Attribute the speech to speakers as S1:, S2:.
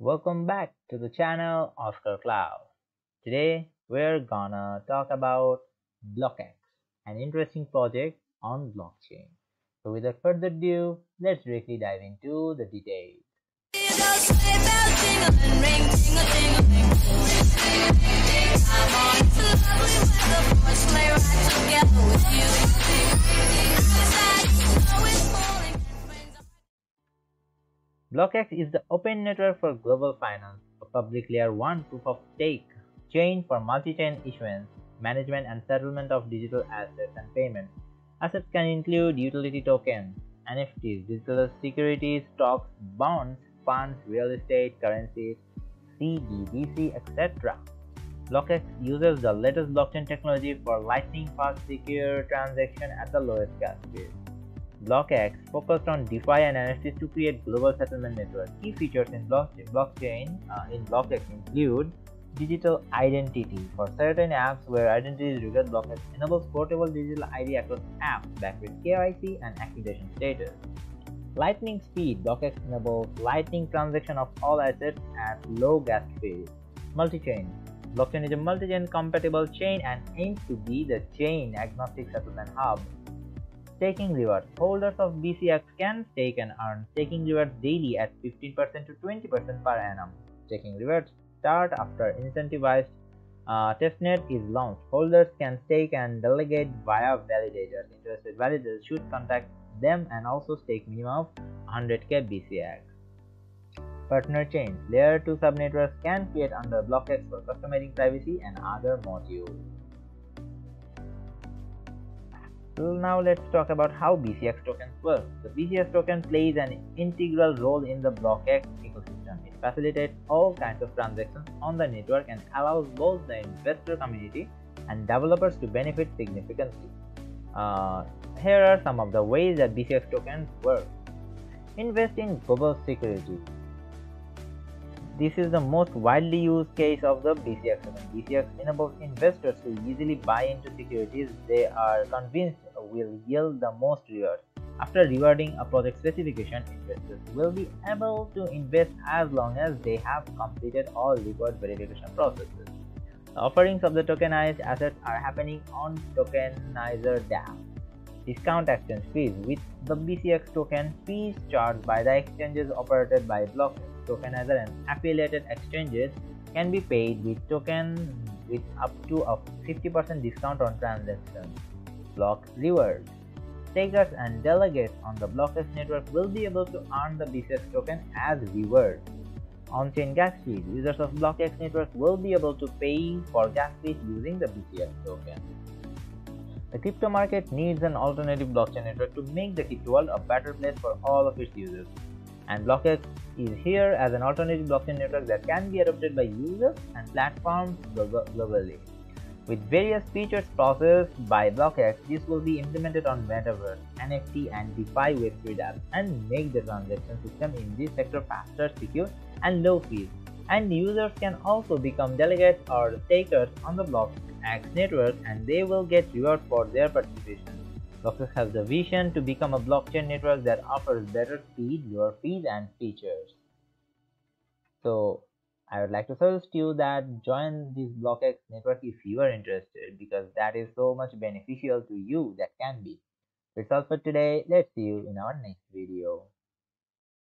S1: Welcome back to the channel Oscar Clows. Today we're gonna talk about BlockX, an interesting project on blockchain. So without further ado, let's directly dive into the details. BlockX is the open network for global finance, a public layer 1 proof of stake chain for multi-chain issuance, management and settlement of digital assets and payments. Assets can include utility tokens, NFTs, digital securities, stocks, bonds, funds, real estate, currencies, CBDC, etc. BlockX uses the latest blockchain technology for lightning fast secure transaction at the lowest gas speed. BlockX focused on DeFi and NFTs to create global settlement network. Key features in blockchain uh, in BlockX include digital identity for certain apps where identity is required. BlockX enables portable digital ID across apps backed with KYC and accreditation status. Lightning speed BlockX enables lightning transaction of all assets at low gas fees. Multi-chain Blockchain is a multi-chain compatible chain and aims to be the chain agnostic settlement hub Staking rewards. Holders of BCX can stake and earn staking rewards daily at 15% to 20% per annum. Staking rewards start after incentivized uh, testnet is launched. Holders can stake and delegate via validators. Interested validators should contact them and also stake minimum of 100k BCX. Partner chains. Layer 2 subnetworks can create under BlockX for customizing privacy and other modules. Now let's talk about how BCX tokens work. The BCX token plays an integral role in the BlockX ecosystem. It facilitates all kinds of transactions on the network and allows both the investor community and developers to benefit significantly. Uh, here are some of the ways that BCX tokens work. Invest in global security. This is the most widely used case of the BCX. BCX enables investors to easily buy into securities they are convinced will yield the most rewards. After rewarding a project specification, investors will be able to invest as long as they have completed all required verification processes. The offerings of the tokenized assets are happening on Tokenizer DApp. Discount exchange fees with the BCX token fees charged by the exchanges operated by block tokenizer and affiliated exchanges can be paid with token with up to a 50% discount on transactions. Block rewards. Takers and delegates on the BlockX network will be able to earn the BCX token as rewards. On-chain gas fees. Users of BlockX network will be able to pay for gas fees using the BCX token. The crypto market needs an alternative blockchain network to make the crypto world a better place for all of its users and BlockX is here as an alternative blockchain network that can be adopted by users and platforms globally. With various features processed by BlockX, this will be implemented on Metaverse, NFT and DeFi Web3 apps and make the transaction system in this sector faster, secure and low fees. And users can also become delegates or takers on the BlockX network and they will get reward for their participation. BlockX has the vision to become a blockchain network that offers better speed, lower fees, and features. So I would like to suggest you that join this BlockX network if you are interested because that is so much beneficial to you that can be. That's all for today. Let's see you in our next video.